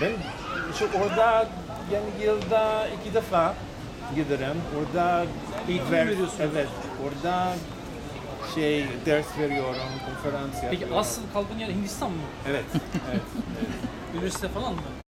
Ben şu orada yani yılda iki defa giderim. Orada ilk ver, evet. Orada şey ders veriyorum, konferans yapıyorum. Peki asıl kaldığın yer Hindistan mı? Evet. evet. Üniversite falan mı?